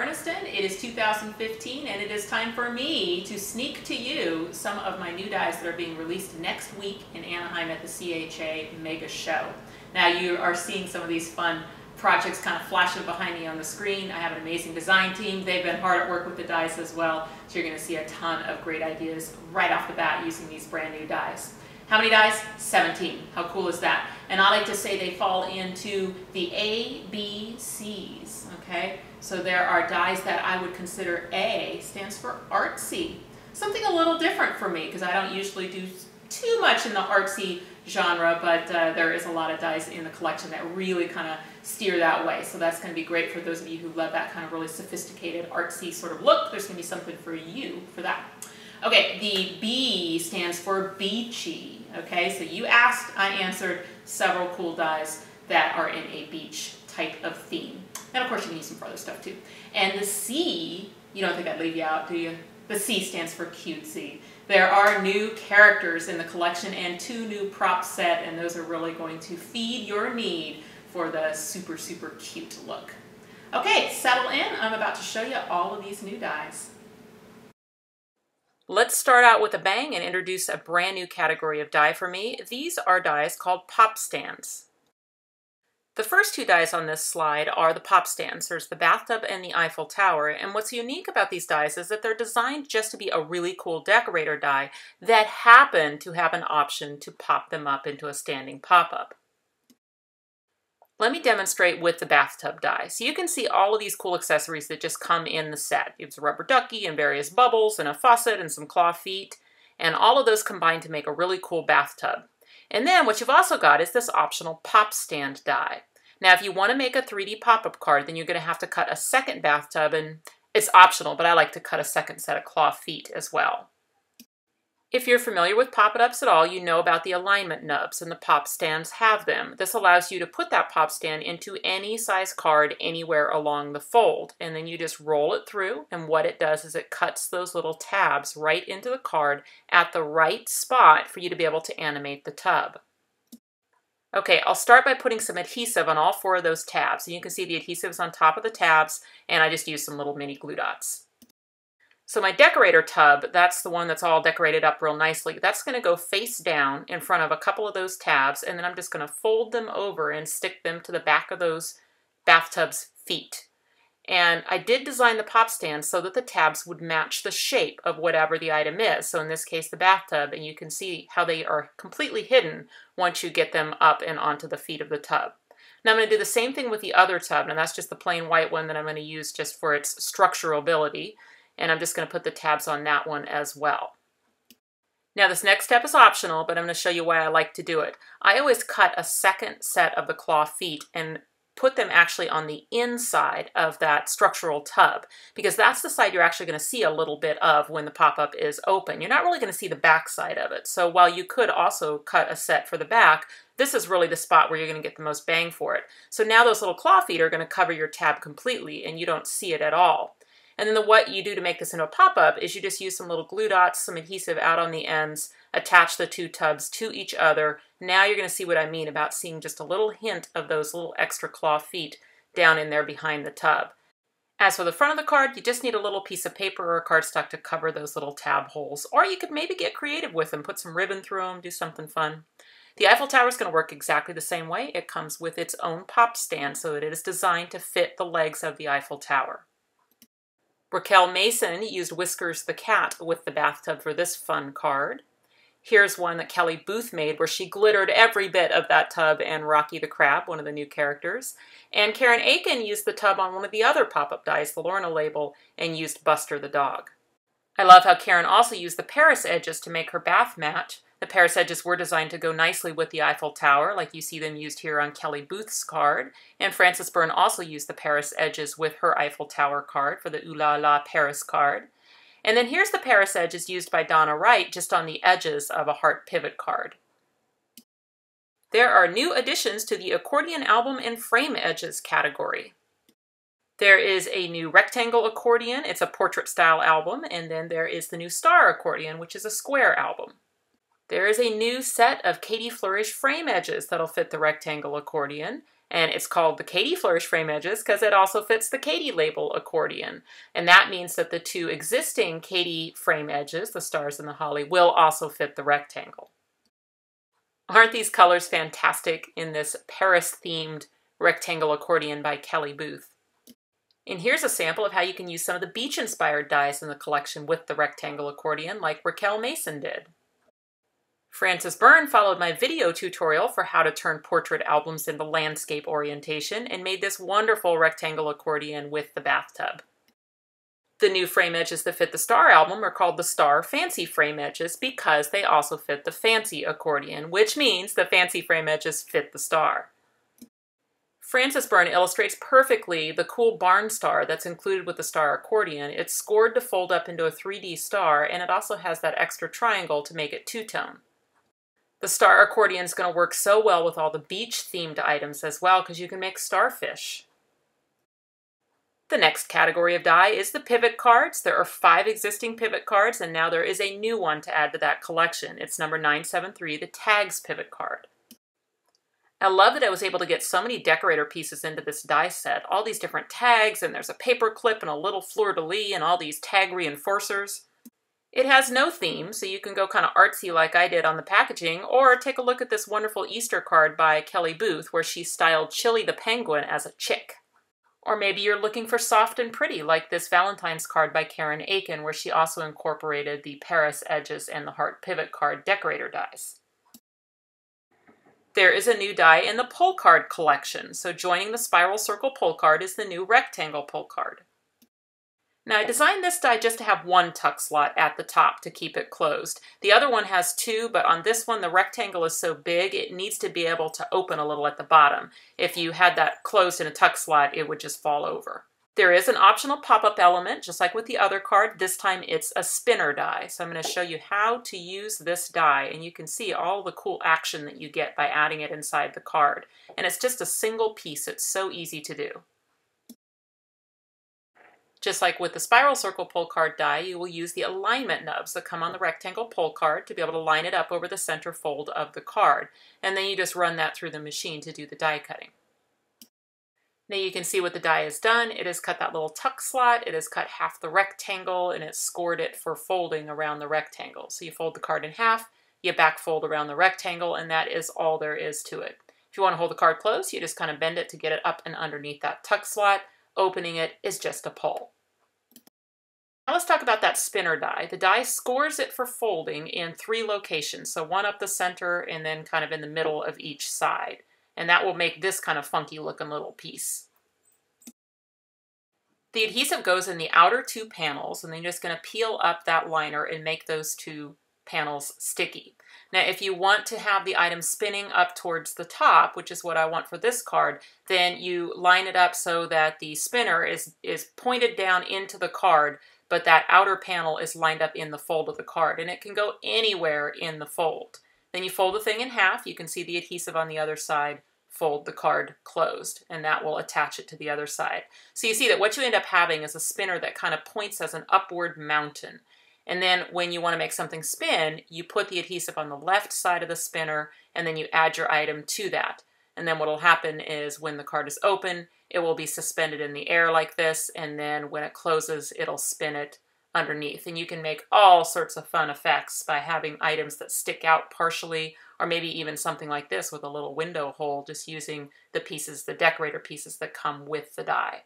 Burniston. It is 2015 and it is time for me to sneak to you some of my new dies that are being released next week in Anaheim at the CHA Mega Show. Now you are seeing some of these fun projects kind of flashing behind me on the screen. I have an amazing design team. They've been hard at work with the dies as well. So you're going to see a ton of great ideas right off the bat using these brand new dies. How many dies? 17. How cool is that? And I like to say they fall into the A, B, C's, okay? So there are dies that I would consider A stands for artsy. Something a little different for me because I don't usually do too much in the artsy genre, but uh, there is a lot of dies in the collection that really kind of steer that way. So that's going to be great for those of you who love that kind of really sophisticated artsy sort of look. There's going to be something for you for that. Okay, the B stands for beachy. Okay, so you asked, I answered several cool dies that are in a beach type of theme. And of course you can use some other stuff too. And the C, you don't think I'd leave you out, do you? The C stands for cutesy. There are new characters in the collection and two new prop set, and those are really going to feed your need for the super, super cute look. Okay, settle in. I'm about to show you all of these new dies. Let's start out with a bang and introduce a brand new category of die for me. These are dies called pop stands. The first two dies on this slide are the pop stands. There's the bathtub and the Eiffel Tower. And what's unique about these dies is that they're designed just to be a really cool decorator die that happen to have an option to pop them up into a standing pop-up. Let me demonstrate with the bathtub die. So you can see all of these cool accessories that just come in the set. It's a rubber ducky and various bubbles and a faucet and some claw feet. And all of those combine to make a really cool bathtub. And then what you've also got is this optional pop stand die. Now if you want to make a 3D pop-up card, then you're going to have to cut a second bathtub and it's optional, but I like to cut a second set of claw feet as well. If you're familiar with Pop-It-Ups at all, you know about the alignment nubs, and the pop stands have them. This allows you to put that pop stand into any size card anywhere along the fold, and then you just roll it through, and what it does is it cuts those little tabs right into the card at the right spot for you to be able to animate the tub. Okay, I'll start by putting some adhesive on all four of those tabs. And you can see the adhesive is on top of the tabs, and I just used some little mini glue dots. So my decorator tub, that's the one that's all decorated up real nicely. That's going to go face down in front of a couple of those tabs, and then I'm just going to fold them over and stick them to the back of those bathtub's feet. And I did design the pop stand so that the tabs would match the shape of whatever the item is. So in this case, the bathtub, and you can see how they are completely hidden once you get them up and onto the feet of the tub. Now I'm going to do the same thing with the other tub, and that's just the plain white one that I'm going to use just for its structural ability and I'm just going to put the tabs on that one as well. Now this next step is optional, but I'm going to show you why I like to do it. I always cut a second set of the claw feet and put them actually on the inside of that structural tub because that's the side you're actually going to see a little bit of when the pop-up is open. You're not really going to see the back side of it. So while you could also cut a set for the back, this is really the spot where you're going to get the most bang for it. So now those little claw feet are going to cover your tab completely and you don't see it at all. And then the, what you do to make this into a pop-up is you just use some little glue dots, some adhesive out on the ends, attach the two tubs to each other. Now you're going to see what I mean about seeing just a little hint of those little extra claw feet down in there behind the tub. As for the front of the card, you just need a little piece of paper or cardstock to cover those little tab holes. Or you could maybe get creative with them, put some ribbon through them, do something fun. The Eiffel Tower is going to work exactly the same way. It comes with its own pop stand so that it is designed to fit the legs of the Eiffel Tower. Raquel Mason used Whiskers the cat with the bathtub for this fun card. Here's one that Kelly Booth made where she glittered every bit of that tub and Rocky the Crab, one of the new characters. And Karen Aiken used the tub on one of the other pop-up dies, the Lorna label, and used Buster the dog. I love how Karen also used the Paris edges to make her bath mat, the Paris edges were designed to go nicely with the Eiffel Tower, like you see them used here on Kelly Booth's card. And Frances Byrne also used the Paris edges with her Eiffel Tower card for the Ooh La La Paris card. And then here's the Paris edges used by Donna Wright just on the edges of a heart pivot card. There are new additions to the accordion album and frame edges category. There is a new rectangle accordion, it's a portrait style album, and then there is the new star accordion, which is a square album. There is a new set of Katie Flourish frame edges that'll fit the rectangle accordion, and it's called the Katie Flourish frame edges because it also fits the Katie label accordion. And that means that the two existing Katie frame edges, the stars and the holly, will also fit the rectangle. Aren't these colors fantastic in this Paris-themed rectangle accordion by Kelly Booth? And here's a sample of how you can use some of the beach-inspired dies in the collection with the rectangle accordion like Raquel Mason did. Frances Byrne followed my video tutorial for how to turn portrait albums into the landscape orientation and made this wonderful rectangle accordion with the bathtub. The new frame edges that fit the Star album are called the Star Fancy frame edges because they also fit the Fancy accordion, which means the Fancy frame edges fit the Star. Frances Byrne illustrates perfectly the cool barn star that's included with the star accordion. It's scored to fold up into a 3D star, and it also has that extra triangle to make it two-tone. The star accordion is going to work so well with all the beach-themed items as well because you can make starfish. The next category of die is the pivot cards. There are five existing pivot cards, and now there is a new one to add to that collection. It's number 973, the Tags pivot card. I love that I was able to get so many decorator pieces into this die set. All these different tags, and there's a paper clip and a little fleur-de-lis, and all these tag reinforcers. It has no theme, so you can go kind of artsy like I did on the packaging, or take a look at this wonderful Easter card by Kelly Booth where she styled Chili the Penguin as a chick. Or maybe you're looking for soft and pretty, like this Valentine's card by Karen Aiken, where she also incorporated the Paris edges and the heart pivot card decorator dies. There is a new die in the pull card collection, so joining the spiral circle pull card is the new rectangle pull card. Now I designed this die just to have one tuck slot at the top to keep it closed. The other one has two, but on this one the rectangle is so big it needs to be able to open a little at the bottom. If you had that closed in a tuck slot, it would just fall over. There is an optional pop-up element, just like with the other card. This time it's a spinner die. So I'm going to show you how to use this die, and you can see all the cool action that you get by adding it inside the card. And it's just a single piece. It's so easy to do. Just like with the spiral circle pull card die, you will use the alignment nubs that come on the rectangle pull card to be able to line it up over the center fold of the card. And then you just run that through the machine to do the die cutting. Now you can see what the die has done. It has cut that little tuck slot, it has cut half the rectangle, and it's scored it for folding around the rectangle. So you fold the card in half, you back fold around the rectangle, and that is all there is to it. If you want to hold the card close, you just kind of bend it to get it up and underneath that tuck slot. Opening it is just a pull. Now let's talk about that spinner die. The die scores it for folding in three locations, so one up the center and then kind of in the middle of each side. And that will make this kind of funky looking little piece. The adhesive goes in the outer two panels, and then you're just going to peel up that liner and make those two panels sticky. Now, if you want to have the item spinning up towards the top, which is what I want for this card, then you line it up so that the spinner is, is pointed down into the card, but that outer panel is lined up in the fold of the card, and it can go anywhere in the fold. Then you fold the thing in half. You can see the adhesive on the other side. Fold the card closed, and that will attach it to the other side. So you see that what you end up having is a spinner that kind of points as an upward mountain. And then when you want to make something spin, you put the adhesive on the left side of the spinner and then you add your item to that. And then what will happen is when the card is open, it will be suspended in the air like this. And then when it closes, it'll spin it underneath. And you can make all sorts of fun effects by having items that stick out partially, or maybe even something like this with a little window hole, just using the pieces, the decorator pieces that come with the die.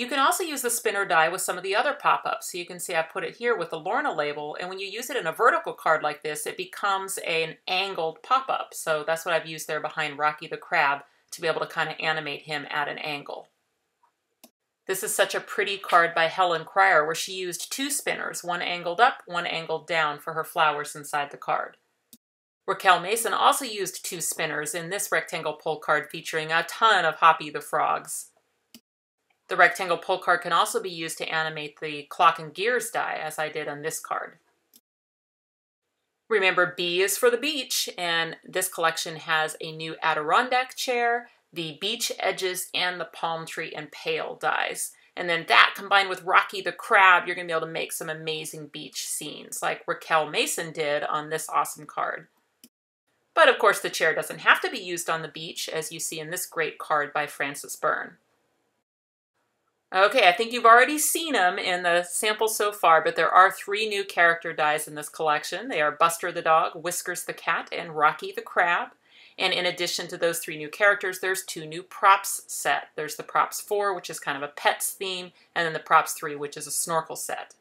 You can also use the spinner die with some of the other pop-ups. So you can see I put it here with the Lorna label, and when you use it in a vertical card like this, it becomes an angled pop-up. So that's what I've used there behind Rocky the Crab to be able to kind of animate him at an angle. This is such a pretty card by Helen Cryer where she used two spinners, one angled up, one angled down for her flowers inside the card. Raquel Mason also used two spinners in this rectangle pull card featuring a ton of Hoppy the Frogs. The rectangle pull card can also be used to animate the clock and gears die, as I did on this card. Remember, B is for the beach, and this collection has a new Adirondack chair, the beach edges, and the palm tree and pail dies. And then that combined with Rocky the Crab, you're going to be able to make some amazing beach scenes like Raquel Mason did on this awesome card. But of course, the chair doesn't have to be used on the beach, as you see in this great card by Frances Byrne. Okay, I think you've already seen them in the sample so far, but there are three new character dies in this collection. They are Buster the dog, Whiskers the cat, and Rocky the crab. And in addition to those three new characters, there's two new props set. There's the props 4, which is kind of a pets theme, and then the props 3, which is a snorkel set.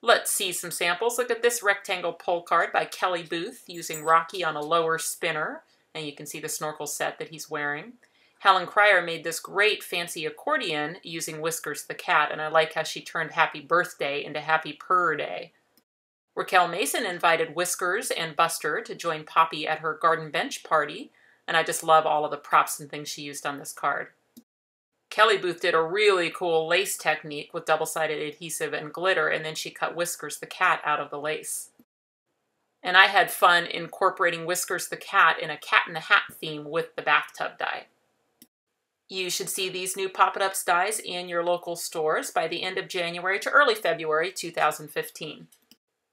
Let's see some samples. Look at this rectangle pull card by Kelly Booth using Rocky on a lower spinner, and you can see the snorkel set that he's wearing. Helen Cryer made this great fancy accordion using Whiskers the cat, and I like how she turned Happy Birthday into Happy Purr Day. Raquel Mason invited Whiskers and Buster to join Poppy at her garden bench party, and I just love all of the props and things she used on this card. Kelly Booth did a really cool lace technique with double-sided adhesive and glitter, and then she cut Whiskers the cat out of the lace. And I had fun incorporating Whiskers the cat in a cat in the hat theme with the bathtub die. You should see these new Pop It Ups dies in your local stores by the end of January to early February 2015.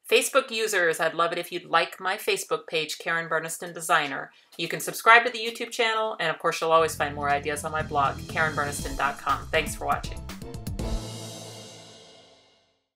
Facebook users, I'd love it if you'd like my Facebook page, Karen Burniston Designer. You can subscribe to the YouTube channel, and of course, you'll always find more ideas on my blog, KarenBurniston.com. Thanks for watching.